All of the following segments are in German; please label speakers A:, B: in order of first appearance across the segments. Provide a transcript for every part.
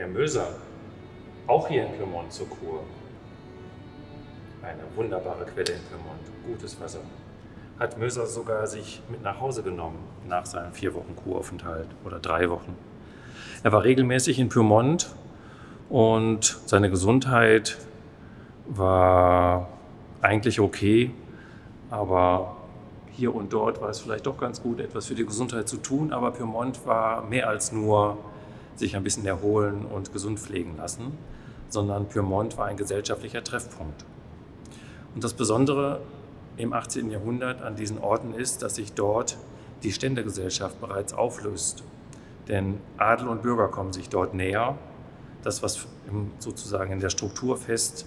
A: Herr Möser, auch hier in Piemont zur Kur. Eine wunderbare Quelle in Piemont, gutes Wasser. Hat Möser sogar sich mit nach Hause genommen nach seinem vier Wochen Kuraufenthalt oder drei Wochen. Er war regelmäßig in Piemont und seine Gesundheit war eigentlich okay, aber hier und dort war es vielleicht doch ganz gut, etwas für die Gesundheit zu tun. Aber Piemont war mehr als nur sich ein bisschen erholen und gesund pflegen lassen, sondern Piemont war ein gesellschaftlicher Treffpunkt. Und das Besondere im 18. Jahrhundert an diesen Orten ist, dass sich dort die Ständegesellschaft bereits auflöst. Denn Adel und Bürger kommen sich dort näher. Das, was sozusagen in der Struktur fest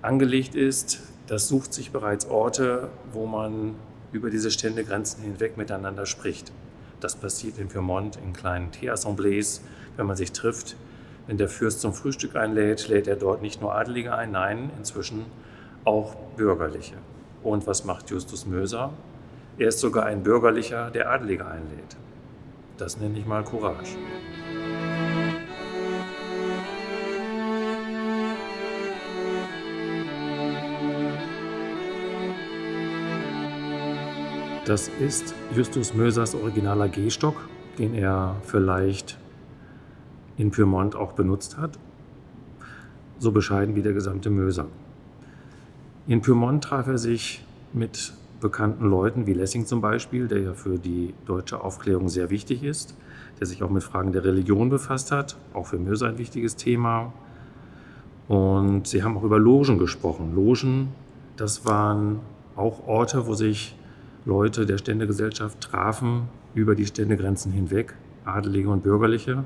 A: angelegt ist, das sucht sich bereits Orte, wo man über diese Ständegrenzen hinweg miteinander spricht. Das passiert in Piemont in kleinen Teeassemblees, wenn man sich trifft. Wenn der Fürst zum Frühstück einlädt, lädt er dort nicht nur Adelige ein, nein, inzwischen auch Bürgerliche. Und was macht Justus Möser? Er ist sogar ein Bürgerlicher, der Adelige einlädt. Das nenne ich mal Courage. Das ist Justus Mösers originaler Gehstock, den er vielleicht in Pyrmont auch benutzt hat, so bescheiden wie der gesamte Möser. In Pyrmont traf er sich mit bekannten Leuten wie Lessing zum Beispiel, der ja für die deutsche Aufklärung sehr wichtig ist, der sich auch mit Fragen der Religion befasst hat, auch für Möser ein wichtiges Thema. Und sie haben auch über Logen gesprochen. Logen, das waren auch Orte, wo sich Leute der Ständegesellschaft trafen über die Ständegrenzen hinweg, Adelige und Bürgerliche,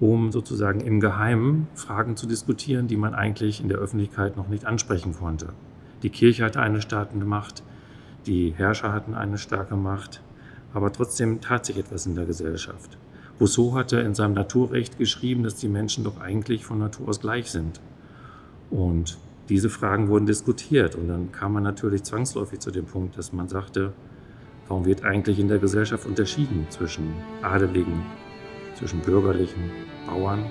A: um sozusagen im Geheimen Fragen zu diskutieren, die man eigentlich in der Öffentlichkeit noch nicht ansprechen konnte. Die Kirche hatte eine starke Macht, die Herrscher hatten eine starke Macht, aber trotzdem tat sich etwas in der Gesellschaft. Rousseau hatte in seinem Naturrecht geschrieben, dass die Menschen doch eigentlich von Natur aus gleich sind. Und diese Fragen wurden diskutiert. Und dann kam man natürlich zwangsläufig zu dem Punkt, dass man sagte, warum wird eigentlich in der Gesellschaft unterschieden zwischen Adeligen, zwischen bürgerlichen Bauern